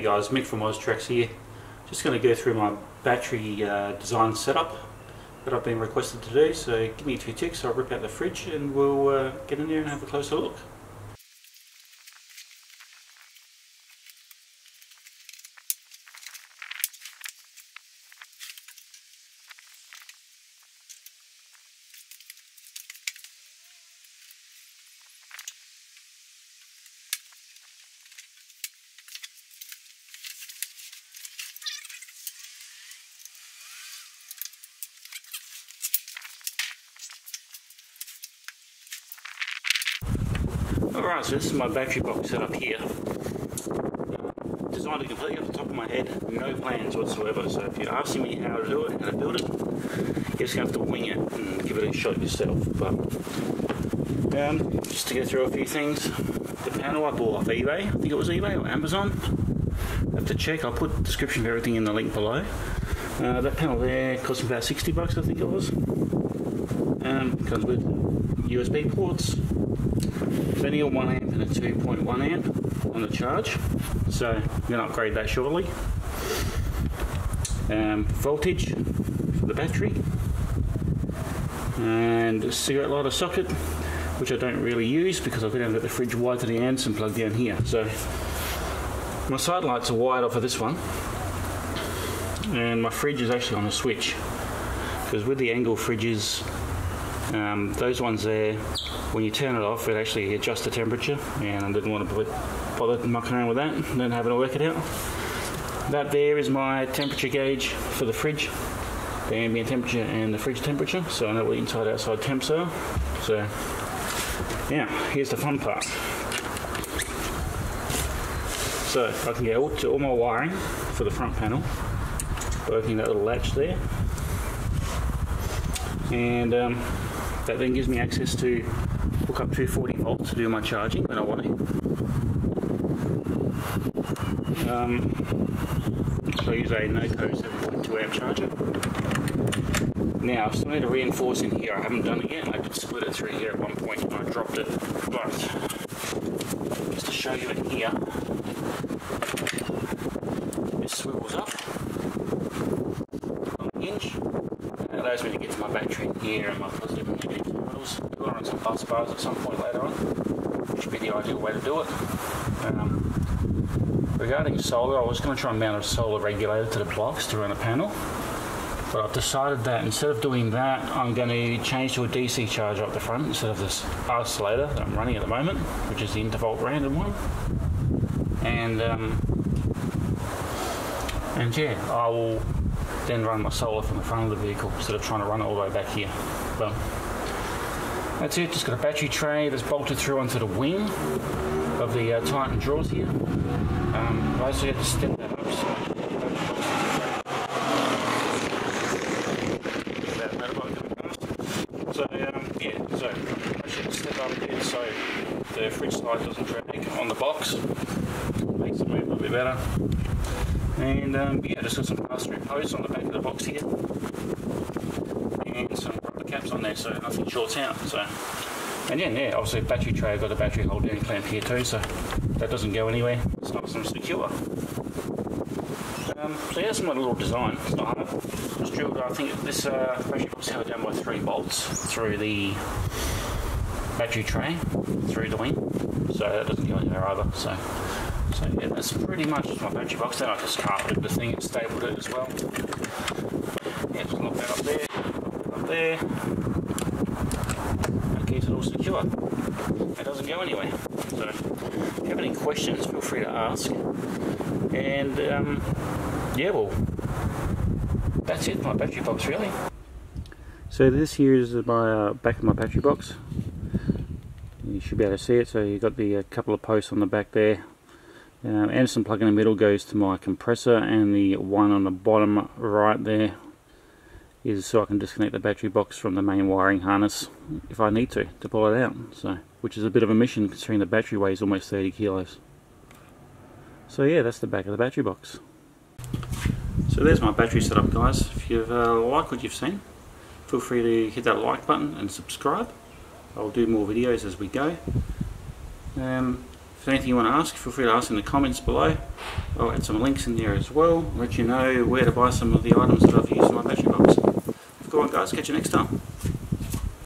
guys, Mick from Oztrax here. Just going to go through my battery uh, design setup that I've been requested to do. So give me two ticks, I'll rip out the fridge and we'll uh, get in there and have a closer look. Alright, so this is my battery box set up here. Designed it completely off the top of my head, no plans whatsoever. So if you're asking me how to do it, how to build it, you're just to have to wing it and give it a shot yourself. But um, just to go through a few things, the panel I bought off eBay, I think it was eBay or Amazon. I have to check, I'll put description of everything in the link below. Uh, that panel there cost about 60 bucks, I think it was. Um, comes with USB ports, of 1 amp and a 2.1 amp on the charge. So I'm going to upgrade that shortly. Um, voltage for the battery. And cigarette lighter socket which I don't really use because I've got the fridge wired to the ends and plugged down here. So my side lights are wired off of this one. And my fridge is actually on a switch. Because with the Engel fridges um, those ones there, when you turn it off, it actually adjusts the temperature, and I didn't want to bother mucking around with that, then having to work it out. That there is my temperature gauge for the fridge, the ambient temperature and the fridge temperature, so I know what the inside outside temps are. So, yeah, here's the fun part. So I can get all, all my wiring for the front panel, working that little latch there, and um, that then gives me access to hook up 240 volts to do my charging when I want to. Um, so I use a NOCO 7.2 amp charger. Now, I still need to reinforce in here. I haven't done it yet. I did split it through here at one point and I dropped it. But just to show you in here, this swivels up on the hinge. It allows me to get to here and my positive and negative terminals. Put on some bus bars at some point later on, which would be the ideal way to do it. Um, regarding solar, I was going to try and mount a solar regulator to the box to run a panel. But I've decided that instead of doing that, I'm going to change to a DC charger up the front instead of this isolator that I'm running at the moment, which is the Intervolt random one. And um, and yeah, I will then run my solar from the front of the vehicle instead of trying to run it all the way back here. Well, that's it, just got a battery tray that's bolted through onto the wing of the uh, Titan drawers here. Um, I also have to step that up so um, yeah, so I should step up there so the fridge slide doesn't drag on the box. Makes it move a little bit better. And um, yeah, just got some pass-through posts on the back of the box here. And some rubber caps on there so nothing shorts out. So, And yeah, yeah, obviously battery tray, I've got a battery hold down clamp here too, so that doesn't go anywhere. It's nice and secure. Um, so that's my little design. It's not hard. Just drilled, I think this uh, battery box held down by three bolts through the battery tray, through the wing. So that doesn't go anywhere either. So so yeah, that's pretty much my battery box. Then I just carpeted the thing and stapled it as well. Yeah, just lock that up there, up there. That keeps it all secure. It doesn't go anywhere. So if you have any questions, feel free to ask. And um, yeah, well, that's it, my battery box really. So this here is my uh, back of my battery box. You should be able to see it. So you've got the uh, couple of posts on the back there um, Anderson plug in the middle goes to my compressor and the one on the bottom right there is so I can disconnect the battery box from the main wiring harness if I need to, to pull it out. So, which is a bit of a mission considering the battery weighs almost 30 kilos. So yeah, that's the back of the battery box. So there's my battery setup guys. If you've uh, liked what you've seen, feel free to hit that like button and subscribe. I'll do more videos as we go. Um, If there's anything you want to ask, feel free to ask in the comments below. I'll add some links in there as well, let you know where to buy some of the items that I've used in my battery box. Go on guys, catch you next time.